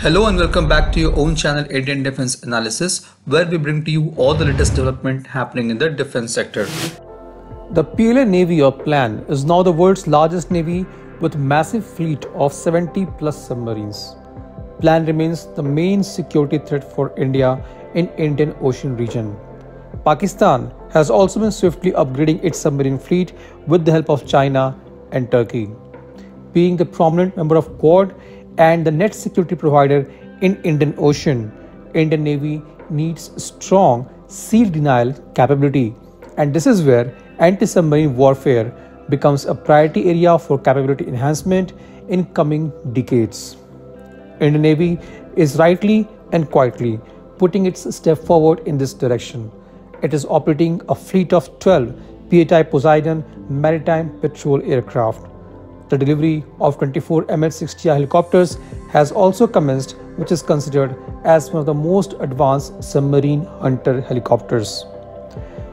Hello and welcome back to your own channel Indian Defense Analysis where we bring to you all the latest development happening in the defense sector. The PLA Navy or PLAN is now the world's largest navy with massive fleet of 70 plus submarines. PLAN remains the main security threat for India in Indian Ocean region. Pakistan has also been swiftly upgrading its submarine fleet with the help of China and Turkey. Being the prominent member of Quad and the net security provider in Indian Ocean, Indian Navy needs strong sea denial capability and this is where anti-submarine warfare becomes a priority area for capability enhancement in coming decades. Indian Navy is rightly and quietly putting its step forward in this direction. It is operating a fleet of 12 P8-I Poseidon maritime patrol aircraft. The delivery of 24 MH-60R helicopters has also commenced, which is considered as one of the most advanced submarine hunter helicopters.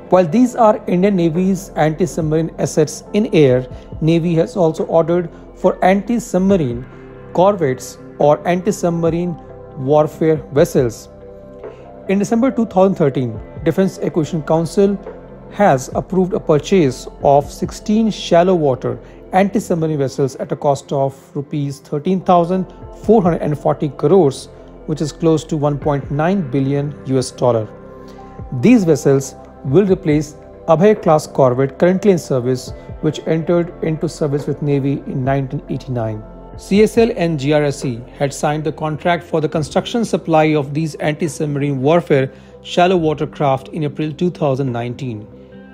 While these are Indian Navy's anti-submarine assets in air, Navy has also ordered for anti-submarine corvettes or anti-submarine warfare vessels. In December 2013, Defense Acquisition Council has approved a purchase of 16 shallow water anti-submarine vessels at a cost of rupees 13,440 crores, which is close to 1.9 billion US dollar. These vessels will replace Abhay class corvette currently in service, which entered into service with Navy in 1989. CSL and GRSE had signed the contract for the construction supply of these anti-submarine warfare shallow water craft in April 2019.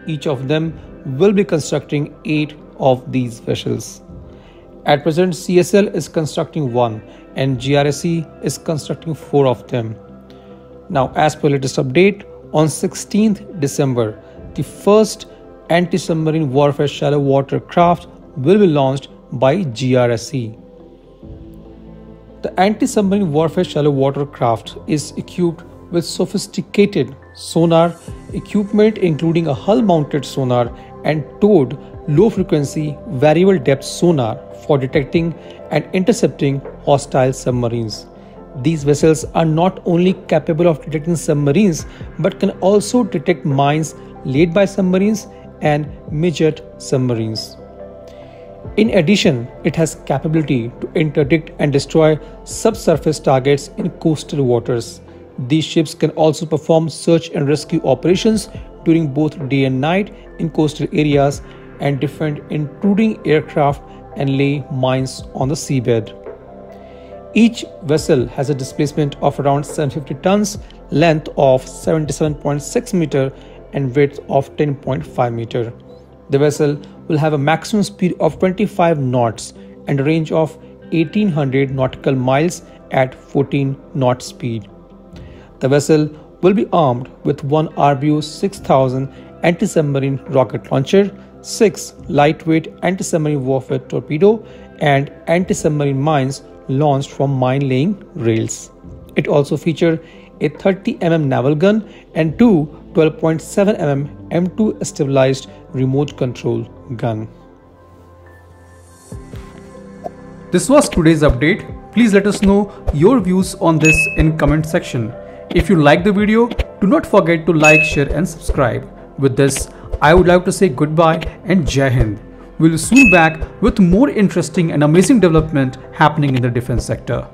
Each of them will be constructing 8 of these vessels. At present, CSL is constructing one and GRSE is constructing four of them. Now, as per latest update, on 16th December, the first anti-submarine warfare shallow water craft will be launched by GRSE. The anti-submarine warfare shallow water craft is equipped with sophisticated sonar equipment including a hull-mounted sonar and towed low-frequency variable depth sonar for detecting and intercepting hostile submarines. These vessels are not only capable of detecting submarines but can also detect mines laid by submarines and midget submarines. In addition, it has capability to interdict and destroy subsurface targets in coastal waters. These ships can also perform search and rescue operations during both day and night in coastal areas and defend intruding aircraft and lay mines on the seabed. Each vessel has a displacement of around 750 tons, length of 77.6 meter and width of 10.5 meter. The vessel will have a maximum speed of 25 knots and a range of 1800 nautical miles at 14 knot speed. The vessel will be armed with one RBU 6000 anti-submarine rocket launcher, 6 lightweight anti-submarine warfare torpedo and anti-submarine mines launched from mine laying rails. It also featured a 30 mm naval gun and two 12.7 mm M2 stabilized remote control gun. This was today's update. Please let us know your views on this in comment section. If you like the video, do not forget to like, share and subscribe. With this, I would like to say goodbye and Jai Hind. We'll soon back with more interesting and amazing development happening in the defense sector.